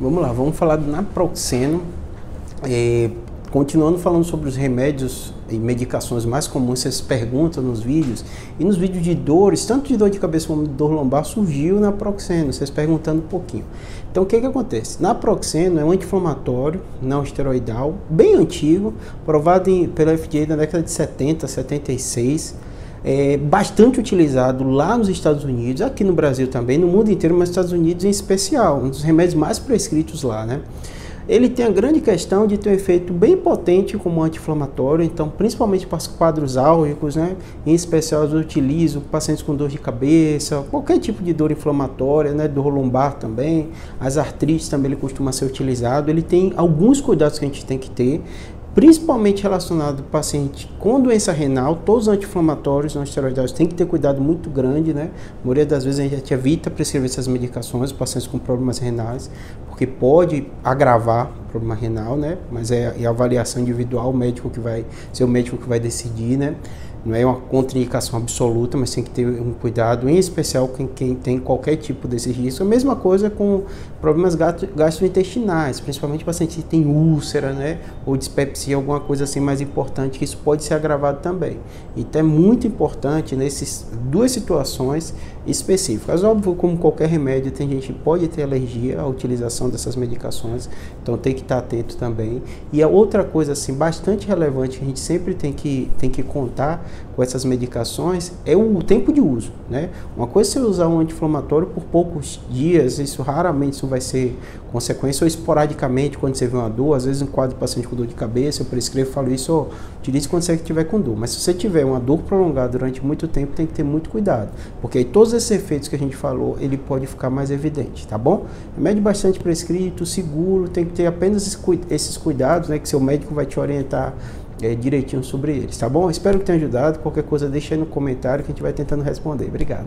Vamos lá, vamos falar do naproxeno. É, continuando falando sobre os remédios e medicações mais comuns, vocês perguntam nos vídeos, e nos vídeos de dores, tanto de dor de cabeça como de dor lombar, surgiu naproxeno, vocês perguntando um pouquinho. Então o que que acontece? Naproxeno é um anti-inflamatório não esteroidal, bem antigo, provado em, pela FDA na década de 70, 76, é bastante utilizado lá nos Estados Unidos, aqui no Brasil também, no mundo inteiro, mas nos Estados Unidos em especial, um dos remédios mais prescritos lá, né? ele tem a grande questão de ter um efeito bem potente como anti-inflamatório, então principalmente para os quadros álgicos, né? Em especial eu utilizo pacientes com dor de cabeça, qualquer tipo de dor inflamatória, né? Dor lombar também, as artrites também ele costuma ser utilizado. Ele tem alguns cuidados que a gente tem que ter principalmente relacionado ao paciente com doença renal, todos os anti-inflamatórios não esteroidais têm que ter cuidado muito grande, né? A maioria das vezes a gente evita prescrever essas medicações para pacientes com problemas renais, porque pode agravar o problema renal, né? Mas é, é a avaliação individual, o médico que vai ser o médico que vai decidir, né? Não é uma contraindicação absoluta, mas tem que ter um cuidado, em especial com quem tem qualquer tipo desse risco. A mesma coisa com problemas gastrointestinais, principalmente pacientes que têm úlcera, né, ou dispepsia, alguma coisa assim mais importante, que isso pode ser agravado também. Então é muito importante nessas duas situações específicas. Óbvio, como qualquer remédio, tem gente que pode ter alergia à utilização dessas medicações, então tem que estar atento também. E a outra coisa assim bastante relevante que a gente sempre tem que tem que contar com essas medicações é o tempo de uso, né? Uma coisa é você usar um anti-inflamatório por poucos dias, isso raramente isso vai ser consequência ou esporadicamente quando você vê uma dor, às vezes em quadro de paciente com dor de cabeça, eu prescrevo, falo isso, ó, utilize quando você estiver com dor. Mas se você tiver uma dor prolongada durante muito tempo, tem que ter muito cuidado, porque aí todos esses efeitos que a gente falou, ele pode ficar mais evidente, tá bom? Remédio bastante prescrito, seguro, tem que ter apenas esses cuidados, né, que seu médico vai te orientar é, direitinho sobre eles, tá bom? Espero que tenha ajudado. Qualquer coisa deixa aí no comentário que a gente vai tentando responder. Obrigado.